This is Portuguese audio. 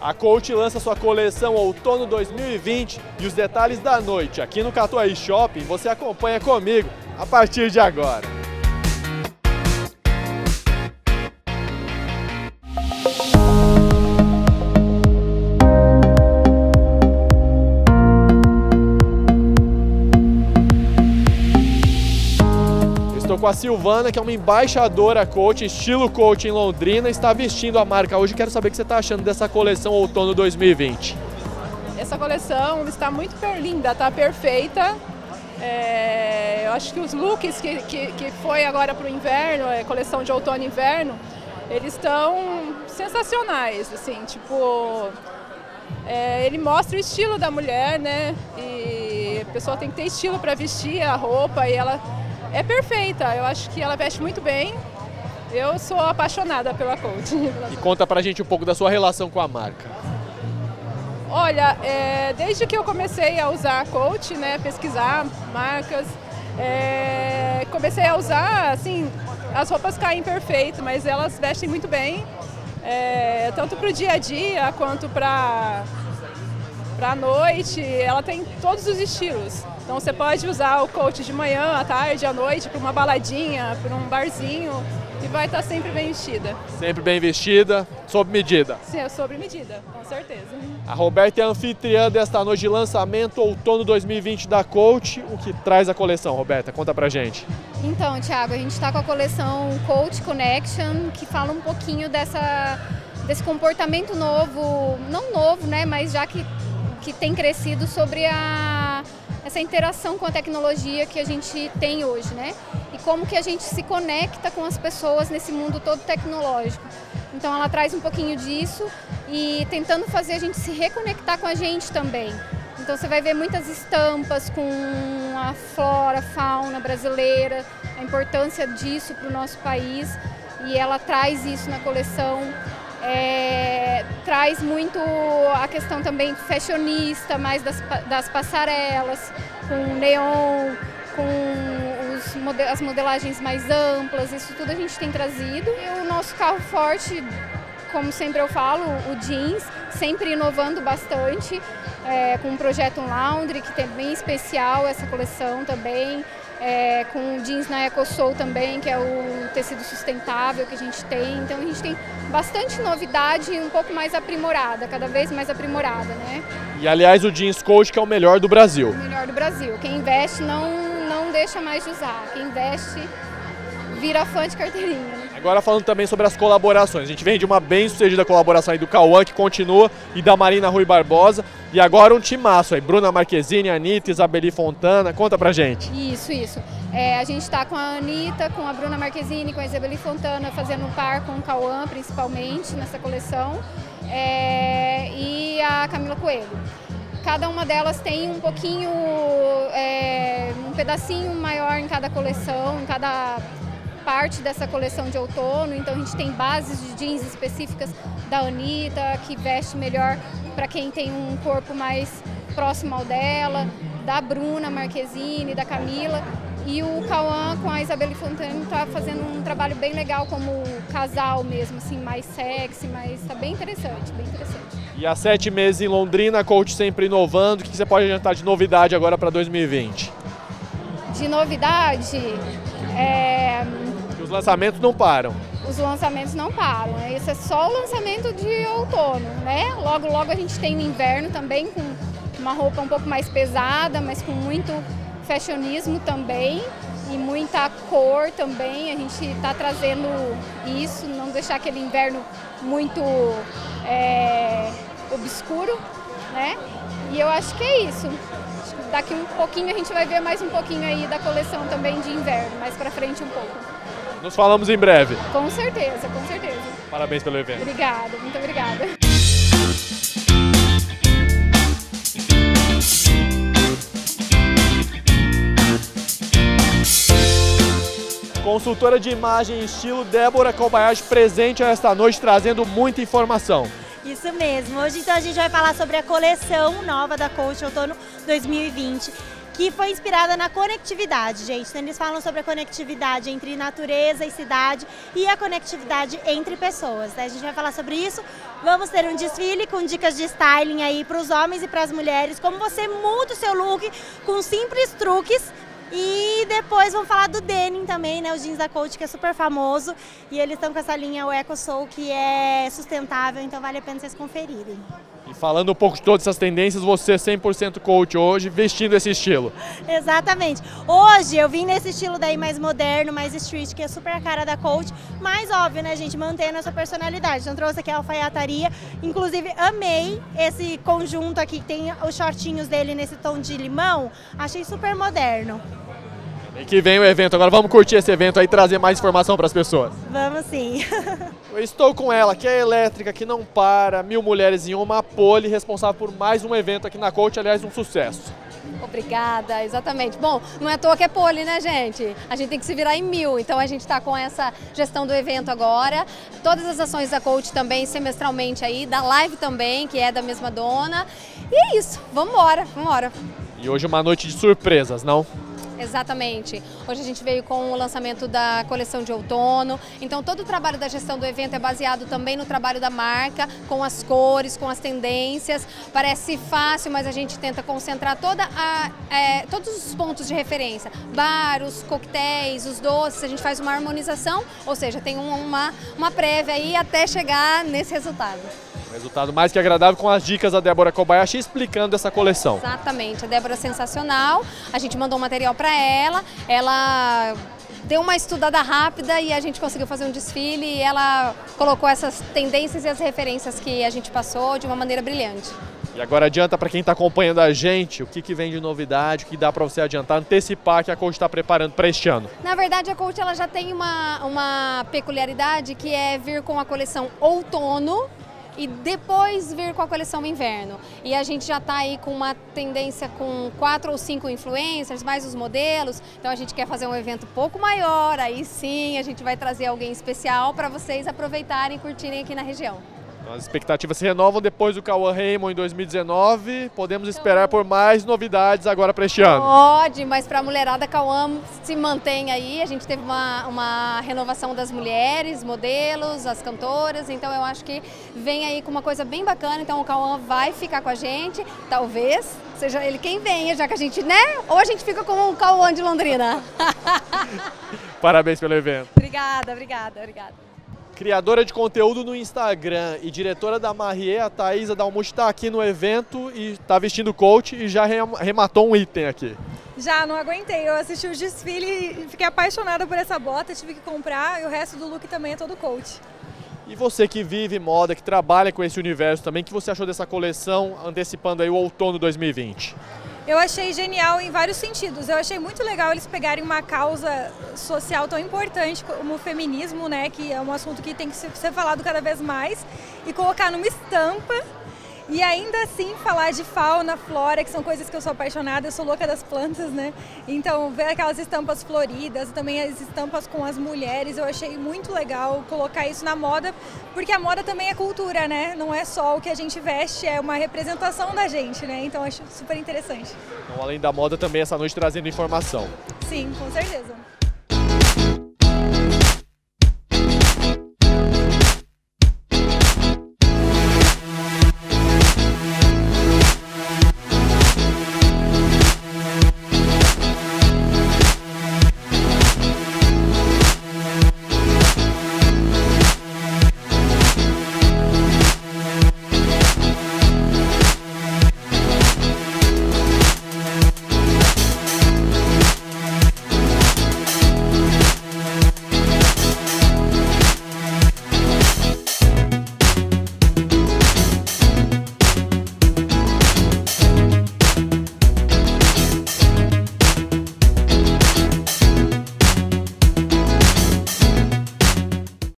A Coach lança sua coleção Outono 2020 e os detalhes da noite aqui no Catuaí Shopping você acompanha comigo a partir de agora. Com a Silvana, que é uma embaixadora coach, estilo coach em Londrina, está vestindo a marca hoje. Quero saber o que você está achando dessa coleção outono 2020. Essa coleção está muito linda, está perfeita. É, eu acho que os looks que, que, que foi agora para o inverno, é, coleção de outono e inverno, eles estão sensacionais, assim, tipo, é, ele mostra o estilo da mulher, né? E a pessoa tem que ter estilo para vestir a roupa e ela é perfeita. Eu acho que ela veste muito bem. Eu sou apaixonada pela Coach. E conta pra gente um pouco da sua relação com a marca. Olha, é, desde que eu comecei a usar a Coach, né, pesquisar marcas, é, comecei a usar, assim, as roupas caem perfeito, mas elas vestem muito bem, é, tanto para o dia a dia quanto para a noite. Ela tem todos os estilos. Então você pode usar o coach de manhã, à tarde, à noite, para uma baladinha, para um barzinho e vai estar sempre bem vestida. Sempre bem vestida, sob medida. Sim, é sob medida, com certeza. A Roberta é anfitriã desta noite de lançamento outono 2020 da Coach. O que traz a coleção, Roberta? Conta pra gente. Então, Thiago, a gente está com a coleção Coach Connection, que fala um pouquinho dessa, desse comportamento novo, não novo, né, mas já que, que tem crescido sobre a essa interação com a tecnologia que a gente tem hoje, né? E como que a gente se conecta com as pessoas nesse mundo todo tecnológico. Então ela traz um pouquinho disso e tentando fazer a gente se reconectar com a gente também. Então você vai ver muitas estampas com a flora, fauna brasileira, a importância disso para o nosso país e ela traz isso na coleção. É, traz muito a questão também fashionista, mais das, das passarelas, com neon, com os, as modelagens mais amplas, isso tudo a gente tem trazido. E o nosso carro forte, como sempre eu falo, o jeans, sempre inovando bastante, é, com um projeto Laundry, que tem bem especial essa coleção também é, com jeans na EcoSoul também, que é o tecido sustentável que a gente tem. Então a gente tem bastante novidade e um pouco mais aprimorada, cada vez mais aprimorada, né? E aliás o jeans coach que é o melhor do Brasil. O melhor do Brasil. Quem investe não, não deixa mais de usar. Quem investe vira fã de carteirinha. Agora falando também sobre as colaborações. A gente vem de uma bem sucedida colaboração aí do Cauã, que continua, e da Marina Rui Barbosa. E agora um timaço aí, Bruna Marquezine, Anitta, Isabeli Fontana. Conta pra gente. Isso, isso. É, a gente está com a Anitta, com a Bruna Marquezine, com a Isabeli Fontana, fazendo um par com o Cauã, principalmente, nessa coleção. É, e a Camila Coelho cada uma delas tem um pouquinho, é, um pedacinho maior em cada coleção, em cada parte dessa coleção de outono, então a gente tem bases de jeans específicas da Anitta, que veste melhor para quem tem um corpo mais próximo ao dela, da Bruna Marquezine, da Camila. E o Cauã com a Isabelle Fontana está fazendo um trabalho bem legal como casal mesmo, assim, mais sexy, mas está bem interessante, bem interessante. E há sete meses em Londrina, coach sempre inovando. O que você pode adiantar de novidade agora para 2020? De novidade, é, os lançamentos não param. Os lançamentos não param? Esse é só o lançamento de outono, né? Logo, logo a gente tem o inverno também com uma roupa um pouco mais pesada, mas com muito fashionismo também e muita cor também. A gente está trazendo isso, não deixar aquele inverno muito é, obscuro, né? E eu acho que é isso. Daqui um pouquinho a gente vai ver mais um pouquinho aí da coleção também de inverno, mais para frente um pouco. Nos falamos em breve. Com certeza, com certeza. Parabéns pelo evento. Obrigada, muito obrigada. Consultora de imagem e estilo Débora Kobayashi presente esta noite trazendo muita informação. Isso mesmo. Hoje então a gente vai falar sobre a coleção nova da Coach Outono 2020 que foi inspirada na conectividade, gente. Então, eles falam sobre a conectividade entre natureza e cidade e a conectividade entre pessoas. Né? A gente vai falar sobre isso. Vamos ter um desfile com dicas de styling aí para os homens e para as mulheres, como você muda o seu look com simples truques e depois vamos falar do denim também, né? O jeans da Coach, que é super famoso. E eles estão com essa linha, o Eco Soul, que é sustentável, então vale a pena vocês conferirem. E falando um pouco de todas essas tendências, você é 100% coach hoje, vestindo esse estilo. Exatamente. Hoje eu vim nesse estilo daí mais moderno, mais street, que é super a cara da coach, mas óbvio, né, gente, mantendo essa personalidade. Então trouxe aqui a alfaiataria, inclusive amei esse conjunto aqui, que tem os shortinhos dele nesse tom de limão, achei super moderno. E que vem o evento. Agora vamos curtir esse evento aí e trazer mais informação para as pessoas. Vamos sim. Eu estou com ela, que é elétrica, que não para, mil mulheres em uma, pole, responsável por mais um evento aqui na Coach, aliás, um sucesso. Obrigada, exatamente. Bom, não é à toa que é pole, né, gente? A gente tem que se virar em mil, então a gente está com essa gestão do evento agora. Todas as ações da Coach também, semestralmente aí, da live também, que é da mesma dona. E é isso, vamos embora, vamos embora. E hoje uma noite de surpresas, não? Exatamente. Hoje a gente veio com o lançamento da coleção de outono. Então todo o trabalho da gestão do evento é baseado também no trabalho da marca, com as cores, com as tendências. Parece fácil, mas a gente tenta concentrar toda a, é, todos os pontos de referência. Bar, os coquetéis, os doces, a gente faz uma harmonização, ou seja, tem uma, uma prévia aí até chegar nesse resultado. Resultado mais que agradável com as dicas da Débora Kobayashi explicando essa coleção. Exatamente, a Débora é sensacional. A gente mandou um material para ela, ela deu uma estudada rápida e a gente conseguiu fazer um desfile e ela colocou essas tendências e as referências que a gente passou de uma maneira brilhante. E agora adianta para quem está acompanhando a gente, o que, que vem de novidade, o que dá para você adiantar, antecipar que a Coach está preparando para este ano? Na verdade, a Coach ela já tem uma, uma peculiaridade que é vir com a coleção outono, e depois vir com a coleção inverno. E a gente já está aí com uma tendência com quatro ou cinco influencers, mais os modelos, então a gente quer fazer um evento pouco maior, aí sim a gente vai trazer alguém especial para vocês aproveitarem e curtirem aqui na região. As expectativas se renovam depois do Cauã Raymond em 2019. Podemos esperar por mais novidades agora para este ano. Pode, mas para a mulherada, Cauã se mantém aí. A gente teve uma, uma renovação das mulheres, modelos, as cantoras. Então eu acho que vem aí com uma coisa bem bacana. Então o Cauã vai ficar com a gente. Talvez seja ele quem venha, já que a gente, né? Ou a gente fica com o Cauã de Londrina. Parabéns pelo evento. Obrigada, obrigada, obrigada. Criadora de conteúdo no Instagram e diretora da Marie, a Thaisa Dalmuth está aqui no evento e está vestindo coach e já rematou um item aqui. Já, não aguentei. Eu assisti o desfile e fiquei apaixonada por essa bota, tive que comprar e o resto do look também é todo coach. E você que vive moda, que trabalha com esse universo também, o que você achou dessa coleção antecipando aí o outono 2020? Eu achei genial em vários sentidos. Eu achei muito legal eles pegarem uma causa social tão importante como o feminismo, né, que é um assunto que tem que ser falado cada vez mais, e colocar numa estampa e ainda assim falar de fauna, flora, que são coisas que eu sou apaixonada, eu sou louca das plantas, né? Então ver aquelas estampas floridas, também as estampas com as mulheres, eu achei muito legal colocar isso na moda, porque a moda também é cultura, né? Não é só o que a gente veste, é uma representação da gente, né? Então acho super interessante. Então, além da moda, também essa noite trazendo informação. Sim, com certeza.